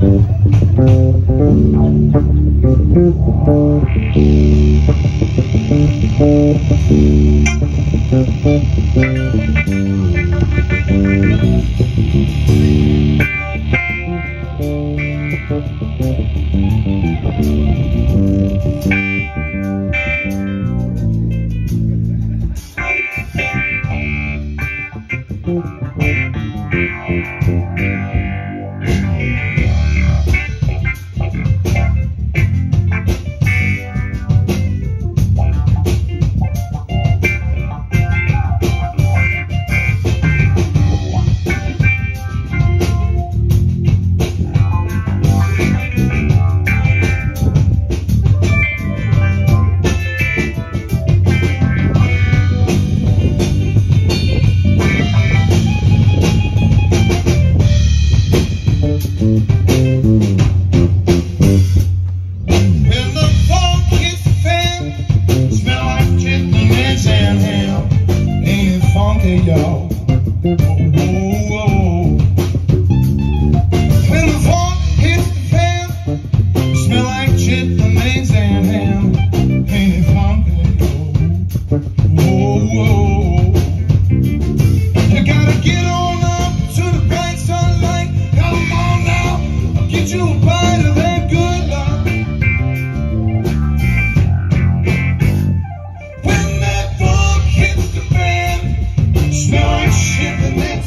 Mm-hmm. ship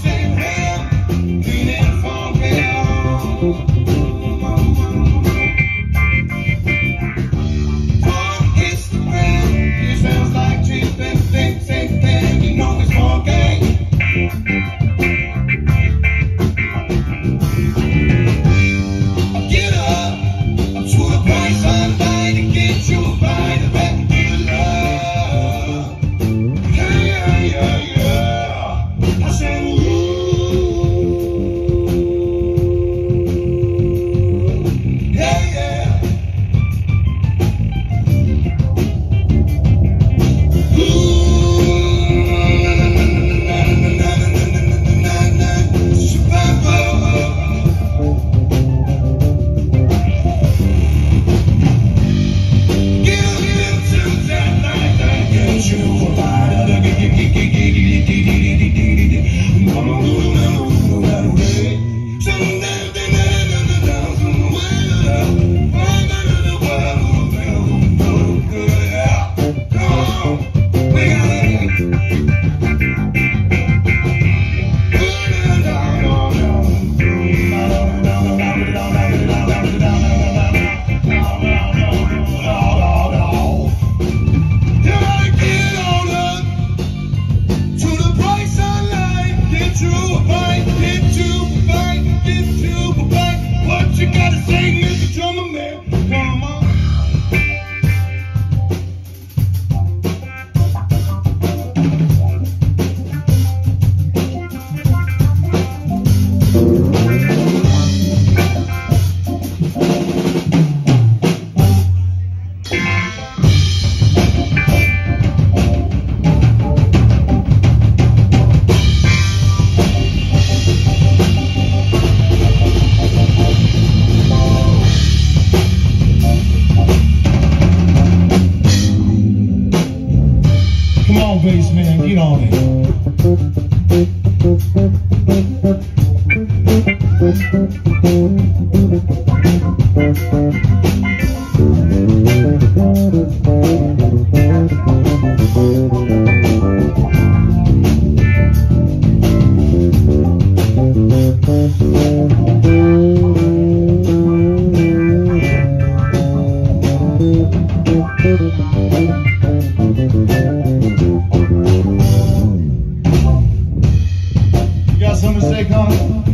bass man, get on it. vai dar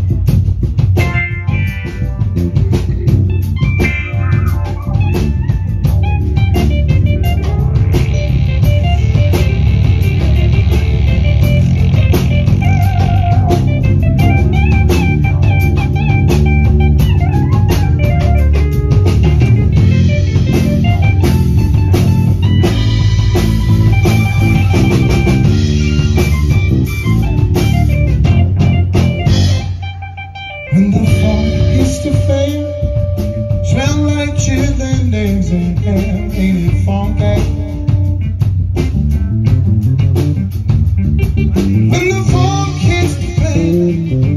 Thank you.